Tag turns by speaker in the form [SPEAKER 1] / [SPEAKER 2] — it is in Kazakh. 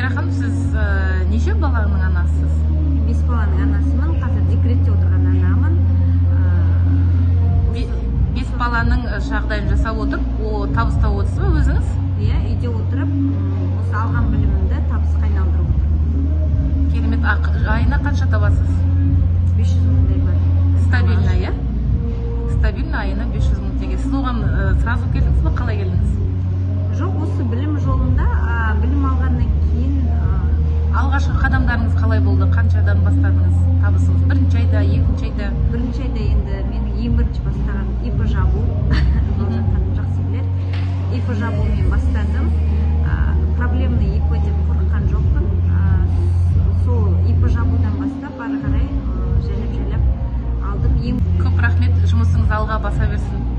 [SPEAKER 1] венера ханым сіз ә, неше баланың анасысыз?
[SPEAKER 2] Бес баланың анасымын қазір декретте отырған анамын.
[SPEAKER 1] Бе- бес баланың ә, жағдайын жасап отырып о табыс тауып отырсыз ба өзіңіз?
[SPEAKER 2] Иә үйде отырып осы алған білімімді табысқа айналдырып отырмын.
[SPEAKER 1] Керемет ақы айына қанша табасыз?
[SPEAKER 2] Бес жүз мыңдай бар.
[SPEAKER 1] Стабильно иә? Стабильно айына 500 мың теңге. Сіз оған ә, сразу келдіңіз ба қалай келдіңіз? Алғашқы қадамдарыңыз қалай болды? Қаншадан бастадыңыз табысыңыз? Бірінші айда екінші айда?
[SPEAKER 2] Бірінші айда енді менің ең бірінші бастаған ип жабу. Жақсы біледі ип жабумен бастадым. Проблемный ип деп қорыққан жоқпын. Сол ип жабудан бастап ары қарай жайлап жайлап алдым. Ең
[SPEAKER 1] көп рахмет. Жұмысыңыз алға баса берсін.